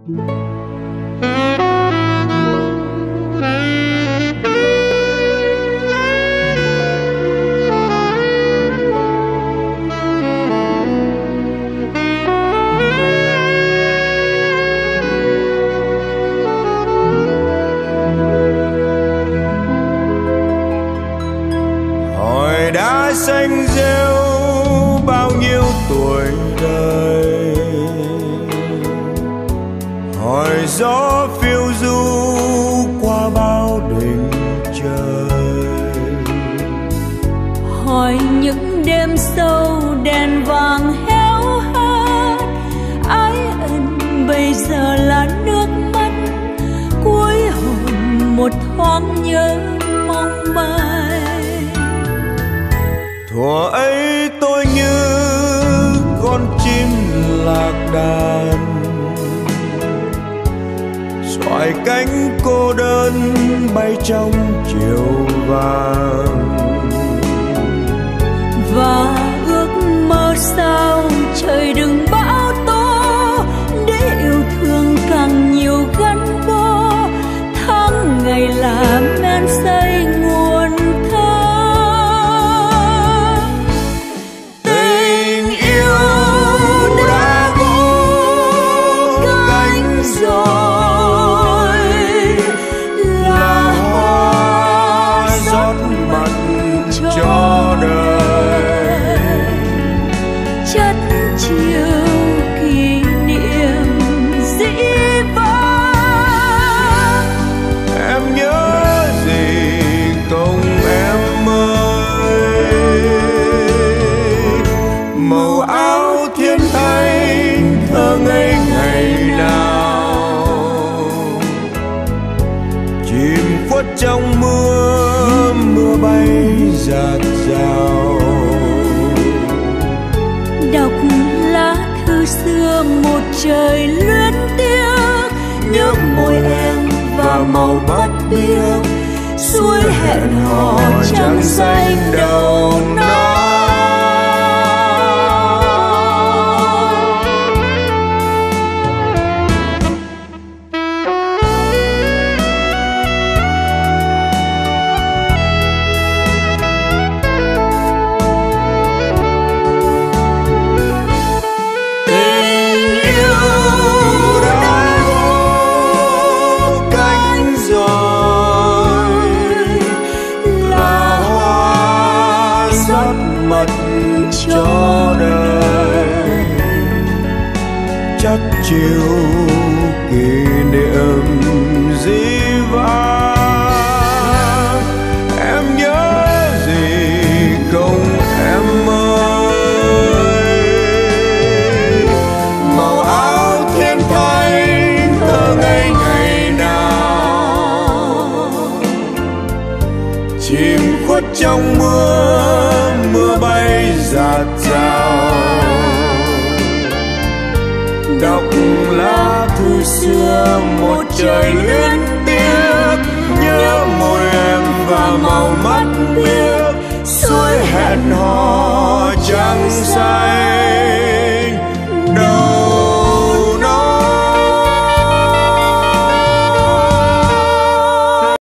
hỏi đã xanh rêu bao nhiêu tuổi đời? Hỏi gió phiêu du qua bao đỉnh trời. Hỏi những đêm sâu đèn vàng héo hắt ái ân bây giờ là nước mắt. Cuối hồn một thoáng nhớ mong manh thuở ấy tôi như con chim lạc đàn cánh cô đơn bay trong chiều vàng. Và ước mơ sao trời đừng bão tố, để yêu thương càng nhiều gắn bó. Tháng ngày là men say trong mưa mưa bay giạt rào. Đọc lá thư xưa, một trời luyến tiếc. Nhớ môi em và màu mắt biếc. Suối hẹn hò trắng xanh đầu rót mật cho đời. Chắc chiều kỷ niệm dĩ vãng chìm khuất trong mưa mưa bay giạt rào. Đọc lá thư xưa, một trời luyến tiếc. Nhớ môi em và màu mắt biếc suối hẹn hò trăng say.